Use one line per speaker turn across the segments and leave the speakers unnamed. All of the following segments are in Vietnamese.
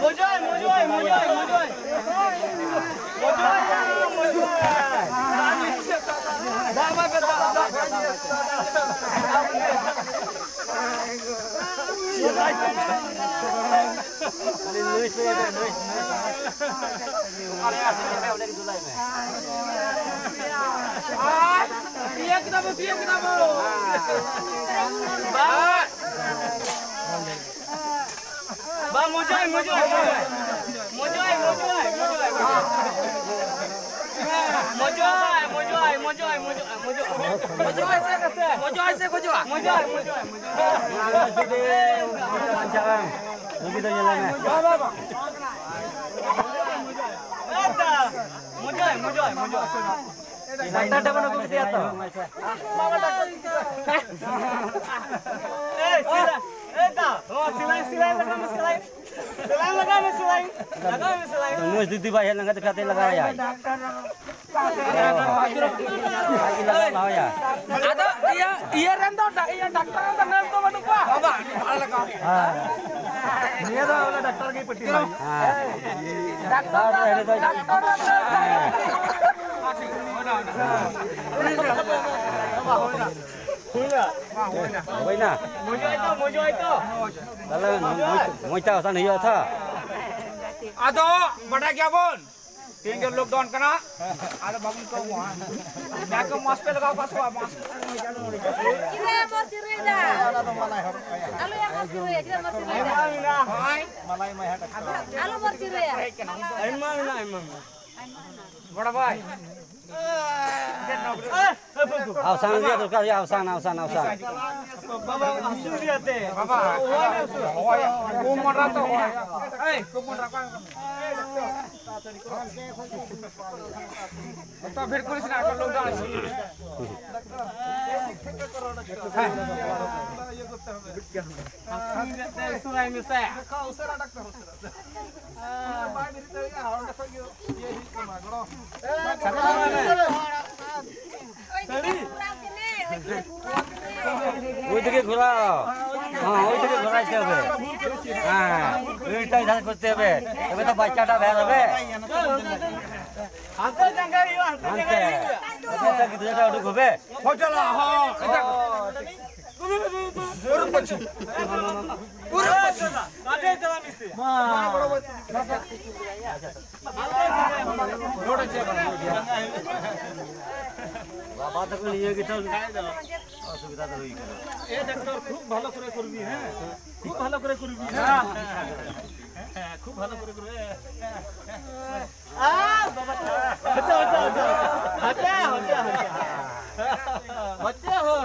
Mùa chơi, mùa chơi, mùa chơi, mùa chơi. Mùa chơi, mùa chơi.
Dama ke tak ada.
Lui sudah dah lui. Ada yang sedang ada yang dulai.
Tiyak kita mau, tiyak kita mau.
Ba. Ba mojoy, mojoy, mojoy. Mojoy, mojoy, mojoy.
Mojoy,
mojoy, mojoy, mojoy, mojoy. Mojoy se kate. Mojoy
se mojoy.
Mojoy, mojoy, mojoy. Mojoy, mojoy, mojoy. Doctor
ডাক্তারটা
মনে করছি এত
মামা ডাক্তার
এই সিলা এই দা ও সিলাই সিলাই লাগানো সিলাই সিলাই লাগানো সিলাই লাগানো সিলাই মুজ
দিদি ভাই লাগা তো খাতে লাগাও यार
ada iya iya. Rendo iya dokter rendo rendo manu pa baba ini pala ka dia dokter. Kayak peti dokter
Moina.
Mojo itu, mojo itu.
Lalu
moita san hiya tha.
Ado, bada kya bol? तीन के लोग डॉन करना आलो बाबू को वहां जाके मास्क पे लगाओ पास हुआ मास्क इधर
मास्क इधर
जा
आलो यार मास्क इधर इधर मास्क
इधर
हाय मलाई मैं हट आलो मास्क इधर आई
मामी ना आई मामी
बड़ा भाई।
अवसान
दिया तो कभी अवसान अवसान अवसान।
बाबा हंसू
दिया ते बाबा हुआ। ना हंसू हुआ या वो मरा तो
हुआ ए को तो मरा का तो फिर पुलिस ना कर लोग डाल
ये सुनाई में से।
उसरा डॉक्टर उसरा
ওইদিকে ঘোরাও
হ্যাঁ ওইদিকে ঘোরাইতে হবে হ্যাঁ
ওইটাই ধান করতে হবে তবে তো বাচ্চাটা বের হবে হবে
ಊರಪ್ಪಚ್ಚು
ಊರಪ್ಪಚ್ಚು
ಅದೇ ಜನ ಮಿಸ್ ಮಾ
ಬಡವತ್ತು
ನೋಡಕ್ಕೆ
বাবা তো নিয়ে গেছিল অসুবিধা তো হই গেল
এ ডাক্তার খুব ভালো করে করবি হ্যাঁ খুব ভালো করে করবি
হ্যাঁ
খুব ভালো করে করবে
আ বাবা আচ্ছা আচ্ছা আচ্ছা আচ্ছা আচ্ছা আচ্ছা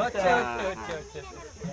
আচ্ছা
আচ্ছা আচ্ছা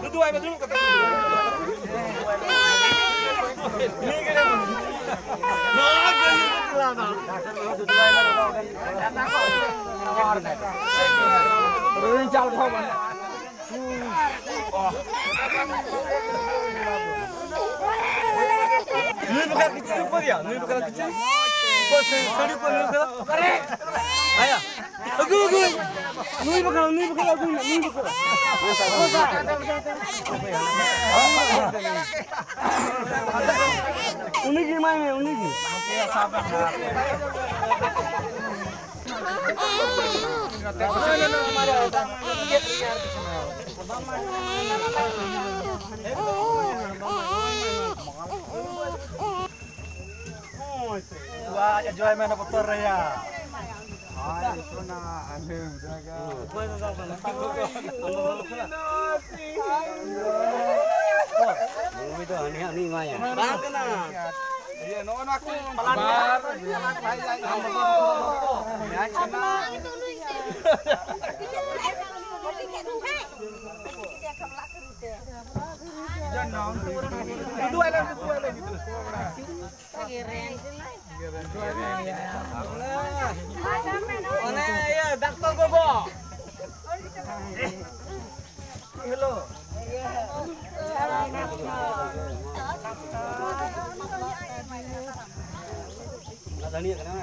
Duduk aja dulu kata Ini
kan. Nah, gini lah, Bang.
Duduk aja dulu. Datang kok.
Terus jalan kok, Bang. 누이부가 그치 눈꽃이야
누이부가 그치
눈꽃은 서리꽃 누이부가 그래
아야 어구 어구 누이부가 누이부가 어구 누이부가 오늘기 마이네 오늘기
enjoyment apa ya?
Itu aneh-aneh mah ya.
Ya, nonton aku pelan-pelan. Ya,
Nadani kana.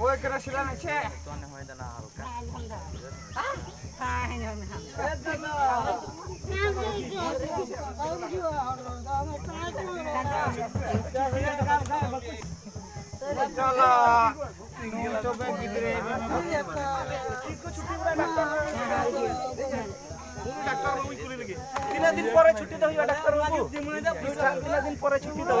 Oi, kena sila na che. Chala. Nu coba gidre. তিন দিন পরে ছুটি দাও ডাক্তার বাবু
তিন দিন পরে ছুটি দাও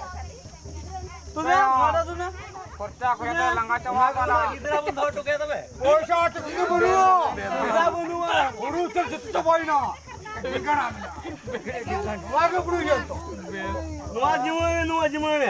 तुम्ही। मारा। तुम्ही
कोट्या कोट्या लंगाच्या वाजाला इधर
आपण धाव टोके तबे
पैसा टोके बनू इधर
बनू
बनू चल जित्त पाहिना ठिकाणा वाग पडू गेलो
नुवा जिमवे नुवा जिमवे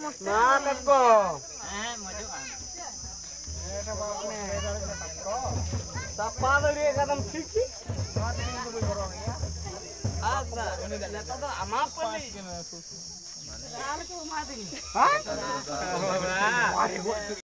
Makan kok.
Eh,
tá ah.
Sapa tadi kata mciki?
tá
Lihat ada ama apa nih?
Lalu tuh mati.
Hah?